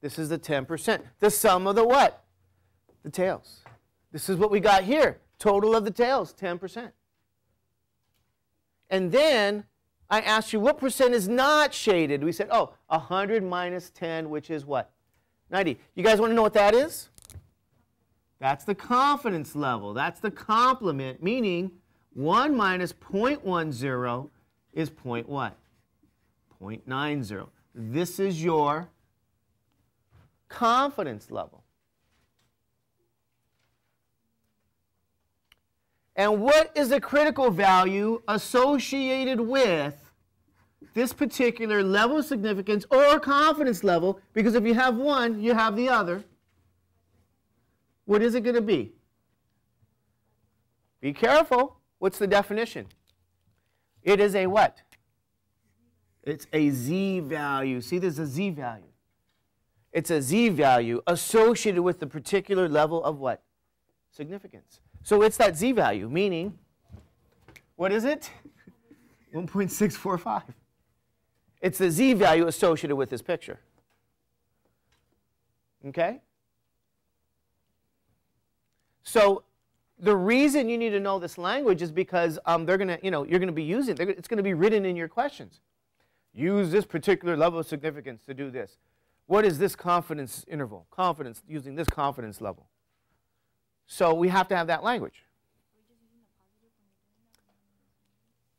This is the 10%. The sum of the what? The tails. This is what we got here. Total of the tails, 10%. And then I asked you what percent is not shaded. We said, oh, 100 minus 10, which is what? 90. You guys want to know what that is? That's the confidence level. That's the complement, meaning 1 minus 0.10 is point what? 0.90. This is your confidence level. And what is the critical value associated with this particular level of significance or confidence level? Because if you have one, you have the other. What is it going to be? Be careful. What's the definition? It is a what? It's a z value. See, there's a z value. It's a z value associated with the particular level of what? Significance. So it's that z value, meaning, what is it? 1.645. It's the z value associated with this picture. Okay? So the reason you need to know this language is because um, they're going to, you know, you're going to be using it. It's going to be written in your questions. Use this particular level of significance to do this. What is this confidence interval? Confidence, using this confidence level. So we have to have that language.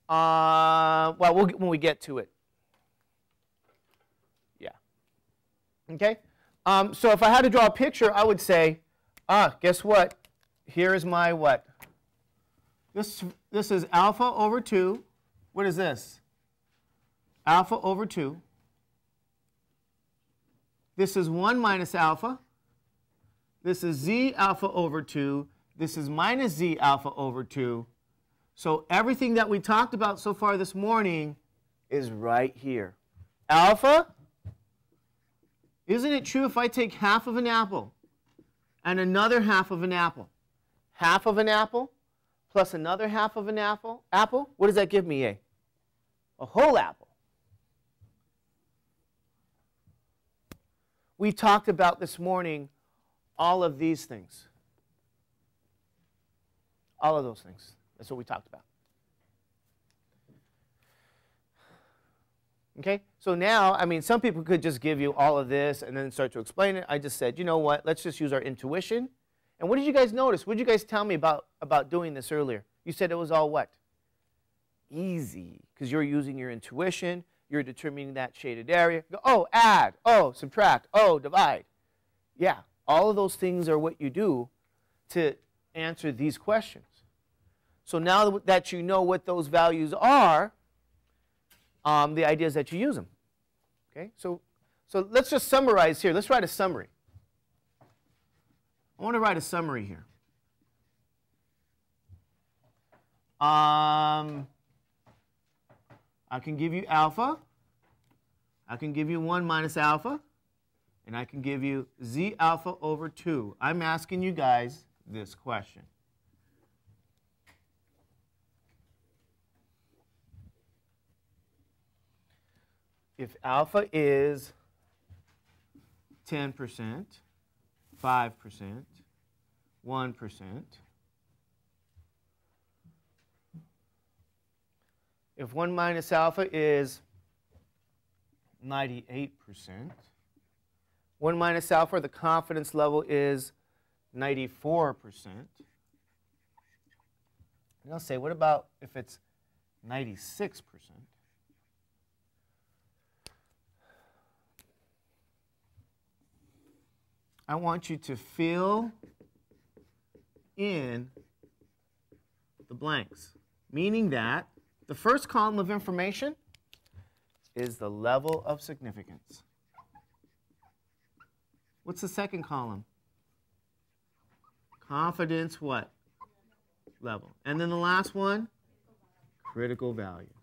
Uh, well, we'll when we get to it. Yeah. Okay? Um, so if I had to draw a picture, I would say, ah, guess what? Here is my what? This, this is alpha over 2. What is this? Alpha over 2. This is 1 minus alpha. This is z alpha over 2. This is minus z alpha over 2. So everything that we talked about so far this morning is right here. Alpha, isn't it true if I take half of an apple and another half of an apple, half of an apple plus another half of an apple, apple, what does that give me, A? A whole apple. We talked about this morning all of these things. All of those things. That's what we talked about. Okay? So now, I mean, some people could just give you all of this and then start to explain it. I just said, you know what? Let's just use our intuition. And what did you guys notice? What did you guys tell me about, about doing this earlier? You said it was all what? Easy. Because you're using your intuition. You're determining that shaded area. Go, oh, add. Oh, subtract. Oh, divide. Yeah, all of those things are what you do to answer these questions. So now that you know what those values are, um, the idea is that you use them. Okay, so, so let's just summarize here. Let's write a summary. I want to write a summary here. Um, I can give you alpha. I can give you 1 minus alpha. And I can give you z alpha over 2. I'm asking you guys this question. If alpha is 10%, 5%, 1%, If 1 minus alpha is 98%, 1 minus alpha, the confidence level is 94%. And I'll say, what about if it's 96%? I want you to fill in the blanks, meaning that the first column of information is the level of significance. What's the second column? Confidence what? Level. And then the last one? Critical value.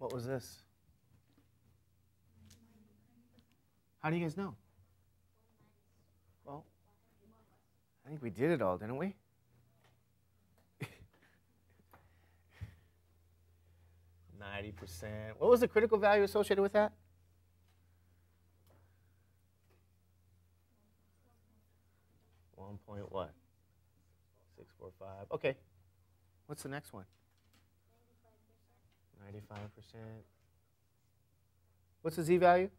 What was this? How do you guys know? Well, I think we did it all, didn't we? Ninety percent. What was the critical value associated with that? One point what? Six four five. Okay. What's the next one? Ninety-five percent. What's the z-value?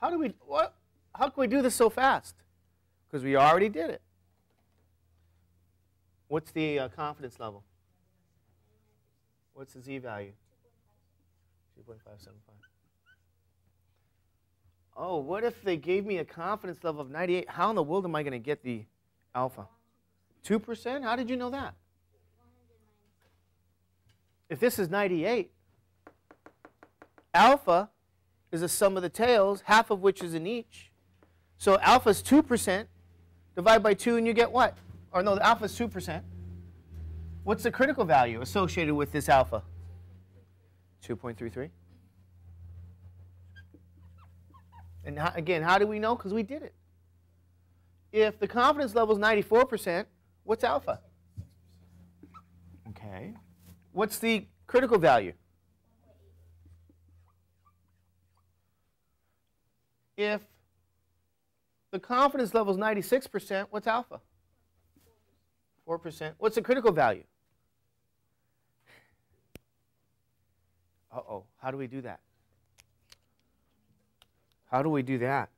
How do we what? How can we do this so fast? Because we already did it. What's the uh, confidence level? What's the z-value? 2.575. Oh, what if they gave me a confidence level of 98? How in the world am I going to get the alpha? 2%? How did you know that? If this is 98, alpha is the sum of the tails, half of which is in each. So alpha is 2%. Divide by 2 and you get what? Or no, the alpha is 2%. What's the critical value associated with this alpha? 2.33. And how, again, how do we know? Because we did it. If the confidence level is 94%, what's alpha? Okay. What's the critical value? If the confidence level is 96%, what's alpha? 4%. What's the critical value? Uh-oh, how do we do that? How do we do that?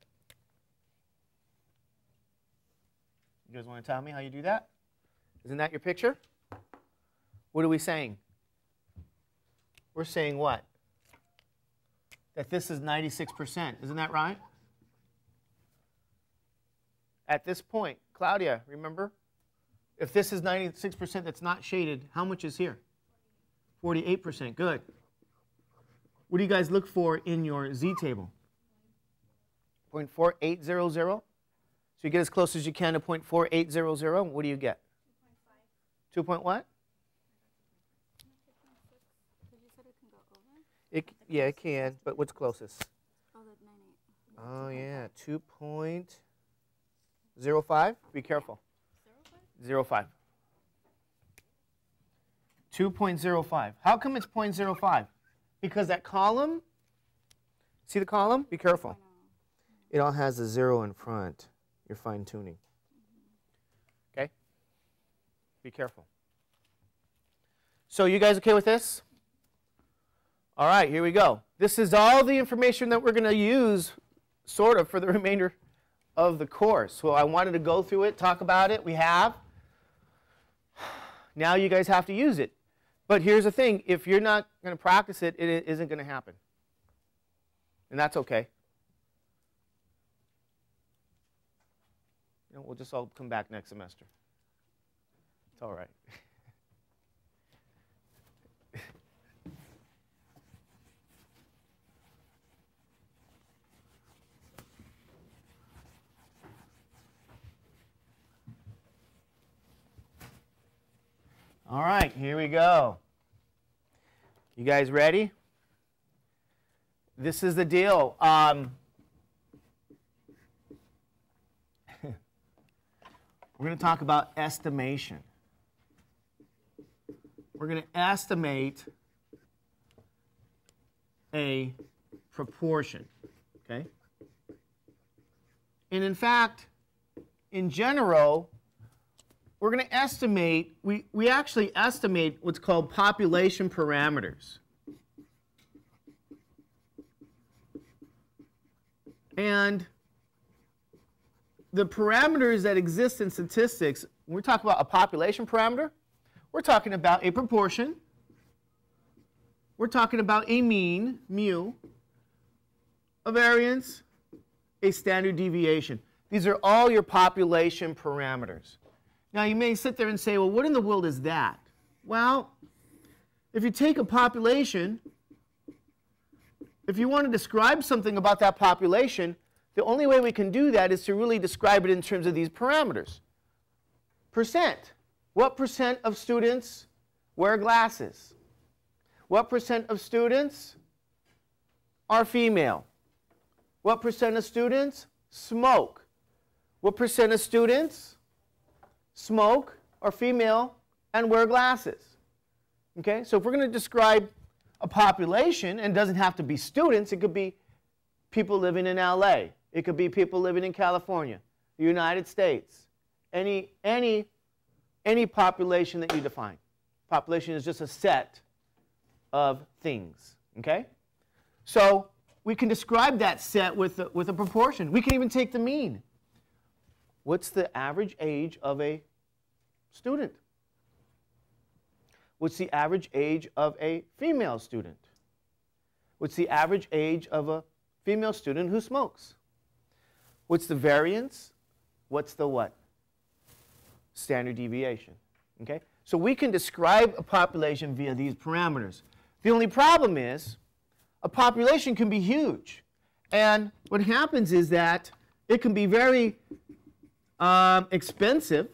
You guys want to tell me how you do that? Isn't that your picture? What are we saying? We're saying what? That this is 96%. Isn't that right? At this point, Claudia, remember? If this is 96% that's not shaded, how much is here? 48%. Good. What do you guys look for in your z table? 0.4800. So you get as close as you can to 0.4800. What do you get? 2. Point what? It, yeah, it can, but what's closest? Oh, oh yeah, 2.05. Be careful. 0.05. 2.05. How come it's 0.05? Because that column, see the column? Be careful. It all has a zero in front. You're fine tuning. Okay? Be careful. So, you guys okay with this? All right, here we go. This is all the information that we're going to use, sort of, for the remainder of the course. So, I wanted to go through it, talk about it. We have. Now, you guys have to use it. But here's the thing if you're not going to practice it, it isn't going to happen. And that's okay. You know, we'll just all come back next semester. It's all right. All right, here we go. You guys ready? This is the deal. Um, we're going to talk about estimation. We're going to estimate a proportion, okay? And in fact, in general, we're going to estimate, we, we actually estimate what's called population parameters. And the parameters that exist in statistics, when we talk about a population parameter, we're talking about a proportion. We're talking about a mean, mu, a variance, a standard deviation. These are all your population parameters. Now, you may sit there and say, well, what in the world is that? Well, if you take a population, if you want to describe something about that population, the only way we can do that is to really describe it in terms of these parameters. Percent. What percent of students wear glasses? What percent of students are female? What percent of students smoke? What percent of students smoke, are female, and wear glasses? Okay, so if we're going to describe a population, and it doesn't have to be students, it could be people living in LA, it could be people living in California, the United States, any, any, any population that you define. Population is just a set of things, okay? So we can describe that set with a, with a proportion. We can even take the mean. What's the average age of a student? What's the average age of a female student? What's the average age of a female student who smokes? What's the variance? What's the what? Standard deviation. Okay? So we can describe a population via these parameters. The only problem is a population can be huge. And what happens is that it can be very um, expensive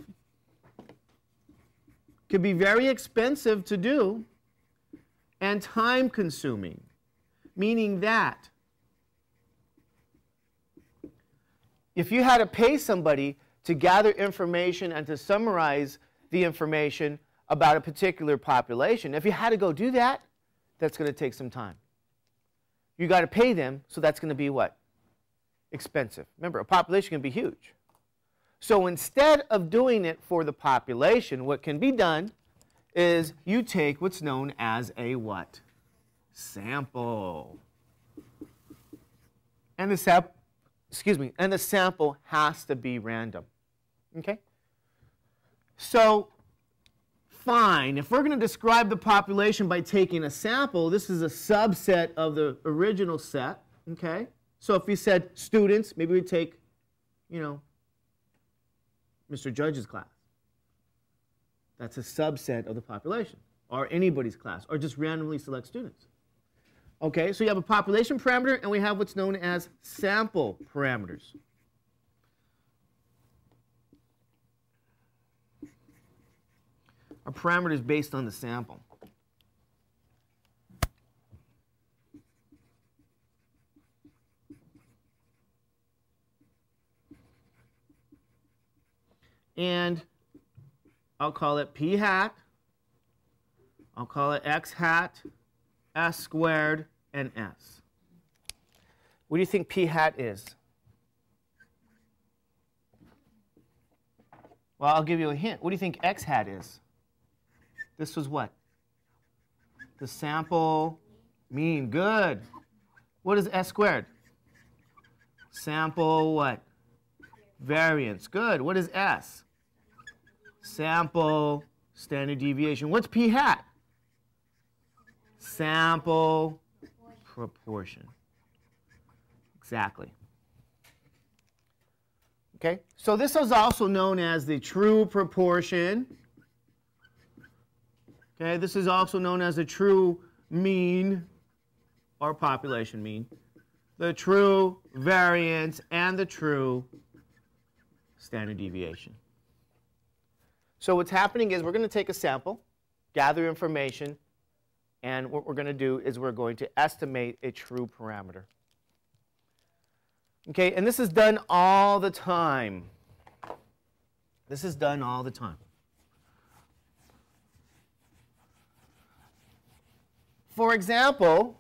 Could be very expensive to do and time consuming, meaning that if you had to pay somebody to gather information and to summarize the information about a particular population, if you had to go do that, that's going to take some time. You got to pay them, so that's going to be what? Expensive. Remember, a population can be huge. So instead of doing it for the population, what can be done is you take what's known as a what? Sample. And the sample, excuse me, and the sample has to be random. Okay? So fine, if we're going to describe the population by taking a sample, this is a subset of the original set, okay? So if we said students, maybe we take, you know, Mr. Judge's class. That's a subset of the population, or anybody's class, or just randomly select students. Okay, so you have a population parameter, and we have what's known as sample parameters. Our parameter is based on the sample. And I'll call it p hat, I'll call it x hat, s squared, and s. What do you think p hat is? Well, I'll give you a hint. What do you think x hat is? This was what? The sample mean. Good. What is s squared? Sample what? Variance. Good. What is S? Sample standard deviation. What's p hat? Sample proportion. Exactly. Okay, so this is also known as the true proportion. Okay, this is also known as the true mean or population mean, the true variance, and the true standard deviation. So what's happening is we're going to take a sample, gather information, and what we're going to do is we're going to estimate a true parameter. Okay, and this is done all the time. This is done all the time. For example,